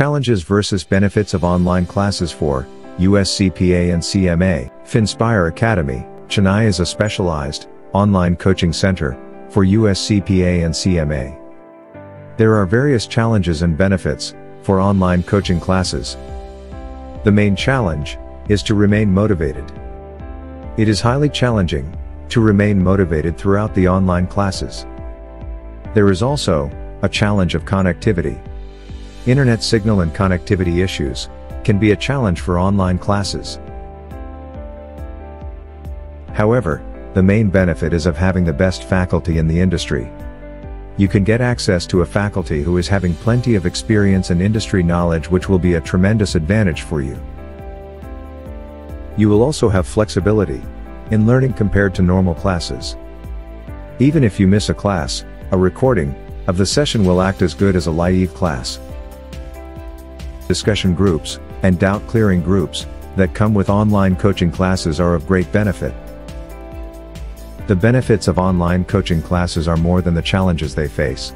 Challenges versus benefits of online classes for USCPA and CMA. Finspire Academy, Chennai is a specialized, online coaching center for USCPA and CMA. There are various challenges and benefits for online coaching classes. The main challenge is to remain motivated. It is highly challenging to remain motivated throughout the online classes. There is also a challenge of connectivity. Internet signal and connectivity issues can be a challenge for online classes. However, the main benefit is of having the best faculty in the industry. You can get access to a faculty who is having plenty of experience and industry knowledge which will be a tremendous advantage for you. You will also have flexibility in learning compared to normal classes. Even if you miss a class, a recording of the session will act as good as a live class discussion groups, and doubt clearing groups that come with online coaching classes are of great benefit. The benefits of online coaching classes are more than the challenges they face.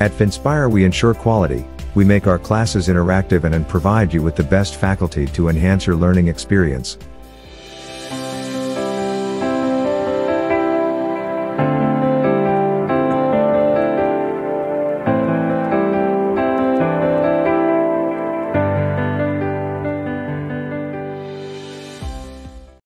At Finspire we ensure quality, we make our classes interactive and, and provide you with the best faculty to enhance your learning experience.